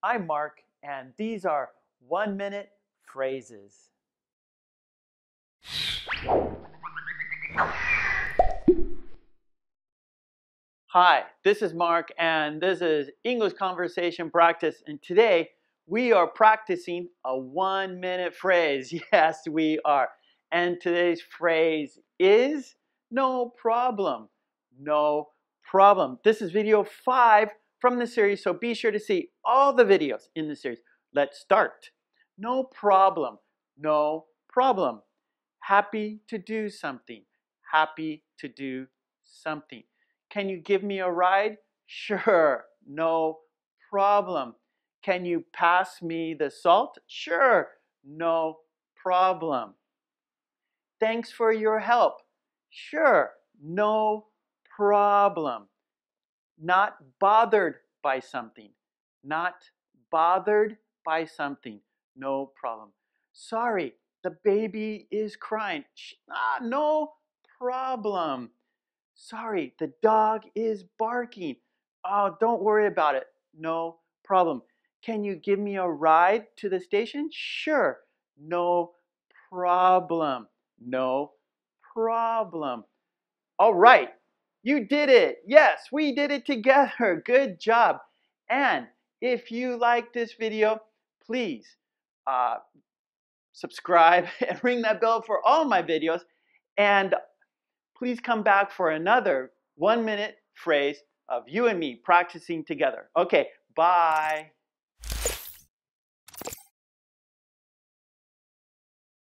I'm Mark, and these are one minute phrases. Hi, this is Mark, and this is English Conversation Practice. And today we are practicing a one minute phrase. Yes, we are. And today's phrase is no problem. No problem. This is video five from the series, so be sure to see all the videos in the series. Let's start. No problem. No problem. Happy to do something. Happy to do something. Can you give me a ride? Sure. No problem. Can you pass me the salt? Sure. No problem. Thanks for your help. Sure. No problem not bothered by something. Not bothered by something. No problem. Sorry, the baby is crying. Ah, no problem. Sorry, the dog is barking. Oh, don't worry about it. No problem. Can you give me a ride to the station? Sure. No problem. No problem. All right. You did it. Yes, we did it together. Good job. And if you like this video, please uh, subscribe and ring that bell for all my videos. And please come back for another one minute phrase of you and me practicing together. Okay, bye.